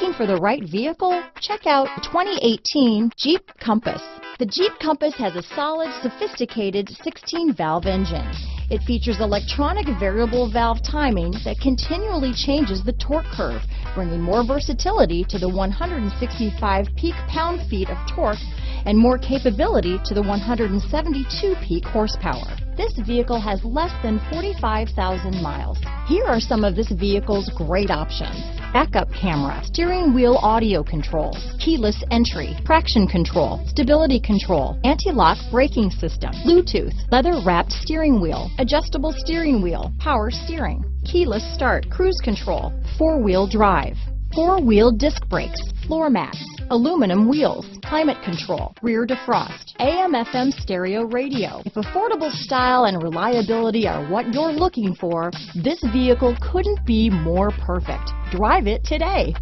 Looking for the right vehicle? Check out 2018 Jeep Compass. The Jeep Compass has a solid, sophisticated 16-valve engine. It features electronic variable valve timing that continually changes the torque curve, bringing more versatility to the 165 peak pound-feet of torque and more capability to the 172 peak horsepower. This vehicle has less than 45,000 miles. Here are some of this vehicle's great options. Backup camera, steering wheel audio controls, keyless entry, traction control, stability control, anti-lock braking system, Bluetooth, leather wrapped steering wheel, adjustable steering wheel, power steering, keyless start, cruise control, four wheel drive, four wheel disc brakes, floor mats, aluminum wheels, climate control, rear defrost, AM FM stereo radio. If affordable style and reliability are what you're looking for, this vehicle couldn't be more perfect. Drive it today.